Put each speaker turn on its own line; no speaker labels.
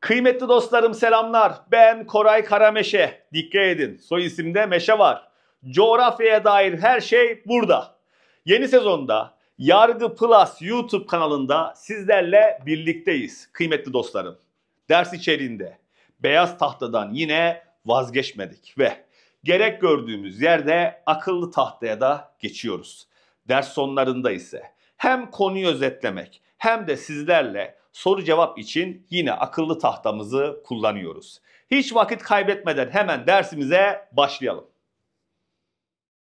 Kıymetli dostlarım selamlar. Ben Koray Karameşe. Dikkat edin. Soy isimde Meşe var. Coğrafyaya dair her şey burada. Yeni sezonda Yargı Plus YouTube kanalında sizlerle birlikteyiz kıymetli dostlarım. Ders içeriğinde beyaz tahtadan yine vazgeçmedik ve gerek gördüğümüz yerde akıllı tahtaya da geçiyoruz. Ders sonlarında ise hem konuyu özetlemek hem de sizlerle soru cevap için yine akıllı tahtamızı kullanıyoruz. Hiç vakit kaybetmeden hemen dersimize başlayalım.